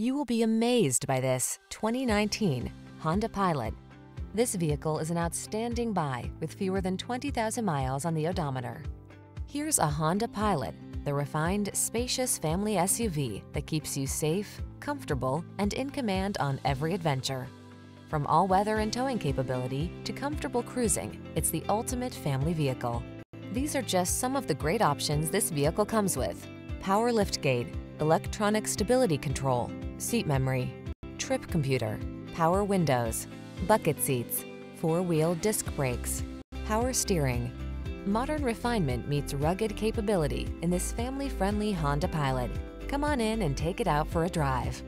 You will be amazed by this 2019 Honda Pilot. This vehicle is an outstanding buy with fewer than 20,000 miles on the odometer. Here's a Honda Pilot, the refined, spacious family SUV that keeps you safe, comfortable, and in command on every adventure. From all-weather and towing capability to comfortable cruising, it's the ultimate family vehicle. These are just some of the great options this vehicle comes with. Power liftgate, electronic stability control, seat memory, trip computer, power windows, bucket seats, four-wheel disc brakes, power steering. Modern refinement meets rugged capability in this family-friendly Honda Pilot. Come on in and take it out for a drive.